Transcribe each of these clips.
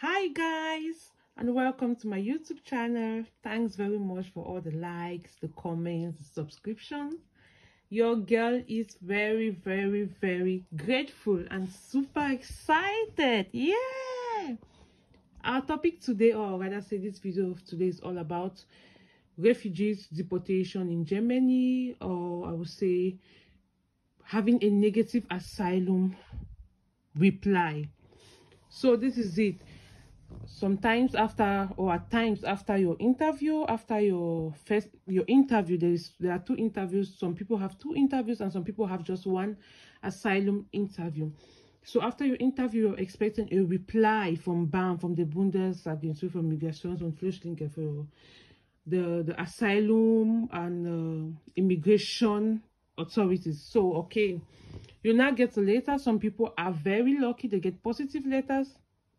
hi guys and welcome to my youtube channel. Thanks very much for all the likes the comments the subscriptions. Your girl is very very very grateful and super excited. Yeah. Our topic today or rather say this video of today is all about refugees deportation in germany or i would say having a negative asylum reply. So this is it sometimes after or at times after your interview after your first your interview there is there are two interviews. Some people have two interviews and some people have just one asylum interview. So after your interview you're expecting a reply from BAM from the Bundesagentur für Migration und Flüchtlinge for the the asylum and uh, immigration authorities. So okay. You now get a letter some people are very lucky. They get positive letters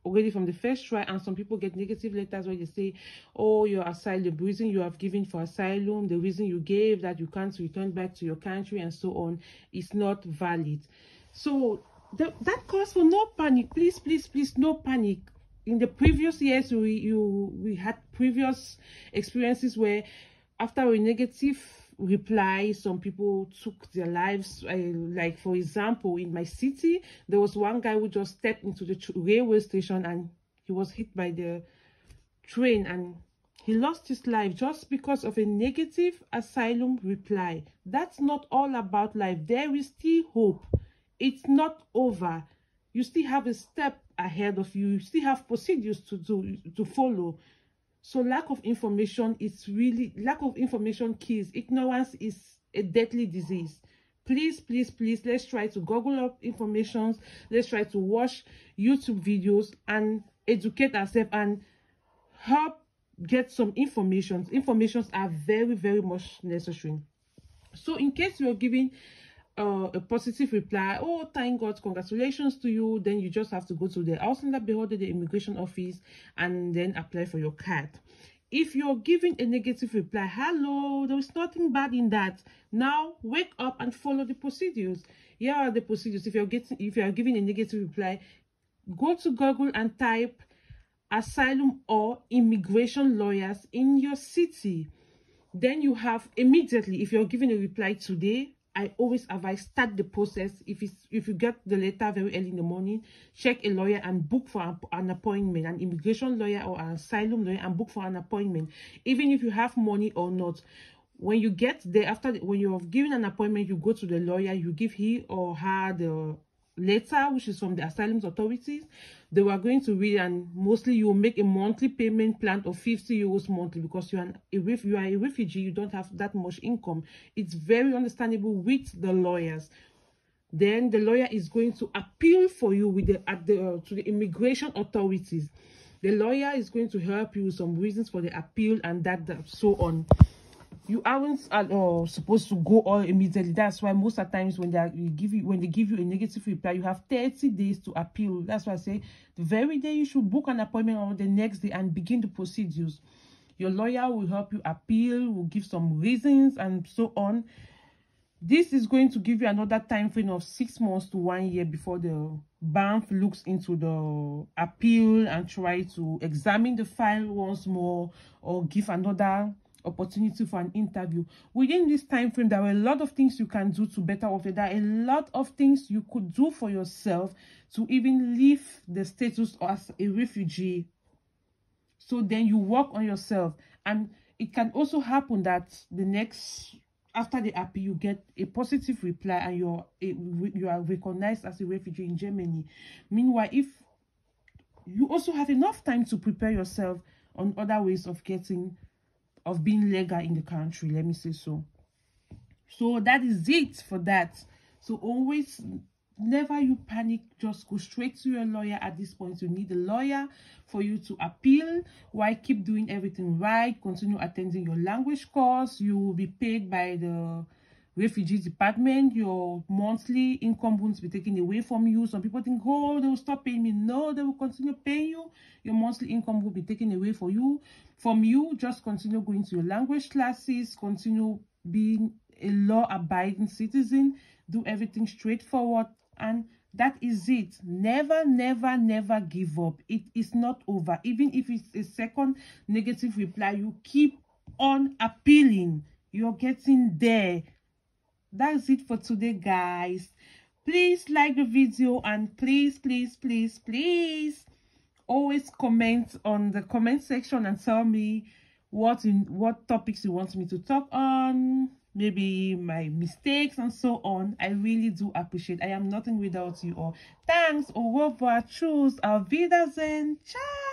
already from the first try and some people get negative letters where they say oh your asylum the reason you have given for asylum the reason you gave that you can't return back to your country and so on is not valid. So the, that calls for no panic. Please please please no panic. In the previous years we you we had previous experiences where after a negative reply. Some people took their lives uh, like for example in my city there was one guy who just stepped into the railway station and he was hit by the train and he lost his life just because of a negative asylum reply. That's not all about life. There is still hope. It's not over. You still have a step ahead of you. You still have procedures to do to follow so lack of information is really, lack of information kills. Ignorance is a deadly disease. Please, please, please, let's try to Google up information. Let's try to watch YouTube videos and educate ourselves and help get some information. Informations are very, very much necessary. So in case you're giving uh, a positive reply, oh, thank God, congratulations to you, then you just have to go to the Ausländerbehörde, the immigration office, and then apply for your card. If you're giving a negative reply, hello, there's nothing bad in that. Now, wake up and follow the procedures. Here are the procedures. If you're getting, if you are giving a negative reply, go to Google and type asylum or immigration lawyers in your city. Then you have immediately, if you're giving a reply today, I always advise start the process. If it's if you get the letter very early in the morning, check a lawyer and book for an appointment, an immigration lawyer or an asylum lawyer, and book for an appointment. Even if you have money or not, when you get there after the, when you're given an appointment, you go to the lawyer, you give he or her the letter which is from the asylum authorities they were going to read and mostly you make a monthly payment plan of 50 euros monthly because you are an, you are a refugee you don't have that much income. It's very understandable with the lawyers. Then the lawyer is going to appeal for you with the at the uh, to the immigration authorities. The lawyer is going to help you with some reasons for the appeal and that, that so on you aren't uh, supposed to go all immediately. That's why most of the times when they give you when they give you a negative reply you have 30 days to appeal. That's why i say the very day you should book an appointment or the next day and begin the procedures. Your lawyer will help you appeal will give some reasons and so on. This is going to give you another time frame of six months to one year before the BAMF looks into the appeal and try to examine the file once more or give another opportunity for an interview. Within this time frame there are a lot of things you can do to better off there are a lot of things you could do for yourself to even leave the status as a refugee. So then you work on yourself. And it can also happen that the next after the appeal you get a positive reply and you're a, you are recognized as a refugee in germany. Meanwhile if you also have enough time to prepare yourself on other ways of getting of being legal in the country let me say so. So that is it for that. So always never you panic just go straight to your lawyer. At this point you need a lawyer for you to appeal. Why keep doing everything right? Continue attending your language course. You will be paid by the refugee department your monthly income won't be taken away from you. Some people think oh they will stop paying me. No they will continue paying you. Your monthly income will be taken away for you from you. Just continue going to your language classes continue being a law-abiding citizen do everything straightforward and that is it. Never never never give up. It is not over. Even if it's a second negative reply you keep on appealing. You're getting there that's it for today guys. Please like the video and please please please please always comment on the comment section and tell me what in what topics you want me to talk on maybe my mistakes and so on. I really do appreciate. I am nothing without you all. Thanks revoir tschüss auf wiedersehen. Ciao